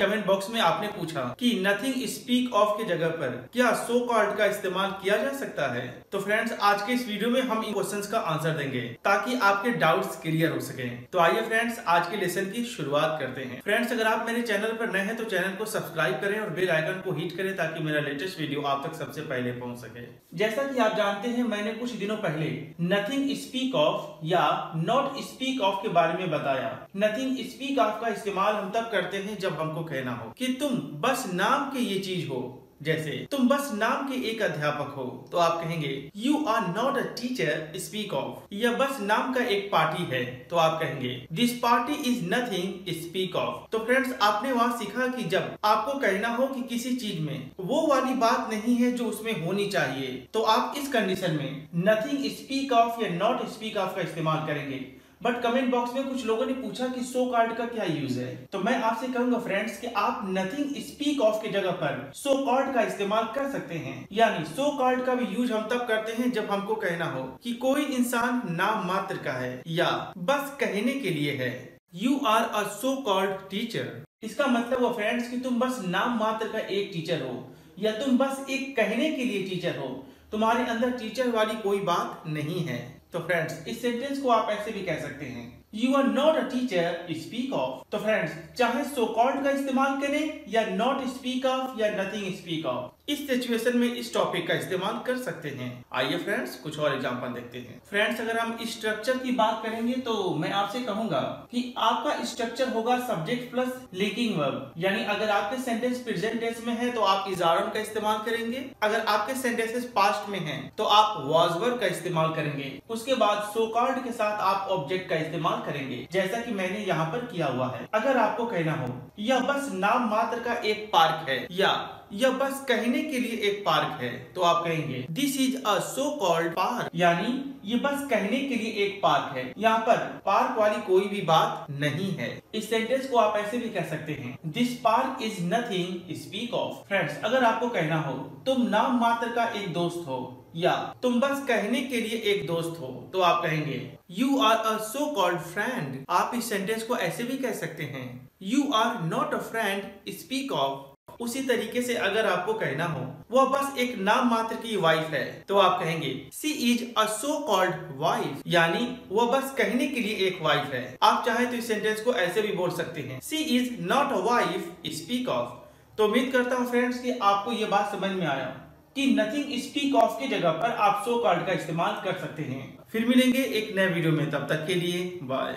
Comment box में आपने पूछा कि नथिंग स्पीक ऑफ़ के जगह पर क्या सो कॉल्ड का इस्तेमाल किया जा सकता है? तो फ्रेंड्स आज के इस वीडियो में हम इन क्वेश्चंस का आंसर देंगे ताकि आपके डाउट्स क्लियर हो सके। तो आइए फ्रेंड्स आज के लेसन की शुरुआत करते हैं। फ्रेंड्स अगर आप मेरे चैनल पर नए हैं तो चैनल को सब्सक्राइब करें और बेल आइकन को हिट करें ताकि मेरा लेटेस्ट वीडियो आप तक सबसे पहले पहुँच सके। जैसा की आप जानते हैं, मैंने कुछ दिनों पहले नथिंग स्पीक ऑफ़ या नॉट स्पीक ऑफ़ के बारे में बताया। नथिंग स्पीक ऑफ़ का इस्तेमाल हम तब करते हैं जब हमको कहना हो कि तुम बस नाम के ये चीज़ हो, जैसे तुम बस नाम के एक अध्यापक हो तो आप कहेंगे you are not a teacher speak of या, बस नाम का एक पार्टी है तो आप कहेंगे this party is nothing speak of तो फ्रेंड्स आपने वहाँ सीखा कि जब आपको कहना हो कि किसी चीज़ में वो वाली बात नहीं है जो उसमें होनी चाहिए तो आप इस कंडीशन में नथिंग स्पीक ऑफ़ या नॉट स्पीक ऑफ़ का इस्तेमाल करेंगे। बट कमेंट बॉक्स में कुछ लोगों ने पूछा कि सो कार्ड का क्या यूज़ है। तो मैं आपसे कहूँगा फ्रेंड्स कि आप नथिंग स्पीक ऑफ़ की जगह पर सो कार्ड का इस्तेमाल कर सकते हैं। यानी सो कार्ड का भी यूज़ हम तब करते हैं जब हमको कहना हो कि कोई इंसान नाम मात्र का है या बस कहने के लिए है। You are a so called teacher इसका मतलब वो फ्रेंड्स कि तुम बस नाम मात्र का एक टीचर हो या तुम बस एक कहने के लिए टीचर हो। तुम्हारे अंदर टीचर वाली कोई बात नहीं है। तो फ्रेंड्स इस सेंटेंस को आप ऐसे भी कह सकते हैं। You are not a teacher speak of तो फ्रेंड्स चाहे सो कॉल्ड का इस्तेमाल करें या नॉट स्पीक ऑफ़ या नथिंग स्पीक ऑफ़ इस सिचुएशन में इस टॉपिक का इस्तेमाल कर सकते हैं। आइए फ्रेंड्स कुछ और एग्ज़ाम्पल देखते हैं। फ्रेंड्स अगर हम स्ट्रक्चर की बात करेंगे तो मैं आपसे कहूँगा कि आपका स्ट्रक्चर होगा सब्जेक्ट प्लस लिंकिंग वर्ब यानी अगर आपके सेंटेंस प्रेजेंट टेंस में है तो आप इजारन का इस्तेमाल करेंगे। अगर आपके सेंटेंसेस पास्ट में है तो आप वॉज़ वर्ब का इस्तेमाल करेंगे। उसके बाद सो कार्ड के साथ आप ऑब्जेक्ट का इस्तेमाल करेंगे, जैसा कि मैंने यहाँ पर किया हुआ है। अगर आपको कहना हो, यह बस नाम मात्र का एक पार्क है, या यह बस कहने के लिए एक पार्क है तो आप कहेंगे this is a so called park यानी, ये बस कहने के लिए एक पार्क है। यहाँ पर पार्क वाली कोई भी बात नहीं है। इस सेंटेंस को आप ऐसे भी कह सकते हैं this park is nothing speak of friends अगर आपको कहना हो, तुम नाम मात्र का एक दोस्त हो या, तुम बस कहने के लिए एक दोस्त हो तो आप कहेंगे you are a so called friend आप इस सेंटेंस को ऐसे भी कह सकते हैं you are not a friend speak of उसी तरीके से अगर आपको कहना हो वह बस एक नाम मात्र की वाइफ है तो आप कहेंगे she is a so called wife यानी वह बस कहने के लिए एक वाइफ है। आप चाहे तो इस सेंटेंस को ऐसे भी बोल सकते हैं she is not a wife speak of तो उम्मीद करता हूँ फ्रेंड्स कि आपको ये बात समझ में आया कि नथिंग स्पीक ऑफ़ की जगह पर आप सो कार्ड का इस्तेमाल कर सकते हैं। फिर मिलेंगे एक नए वीडियो में, तब तक के लिए बाय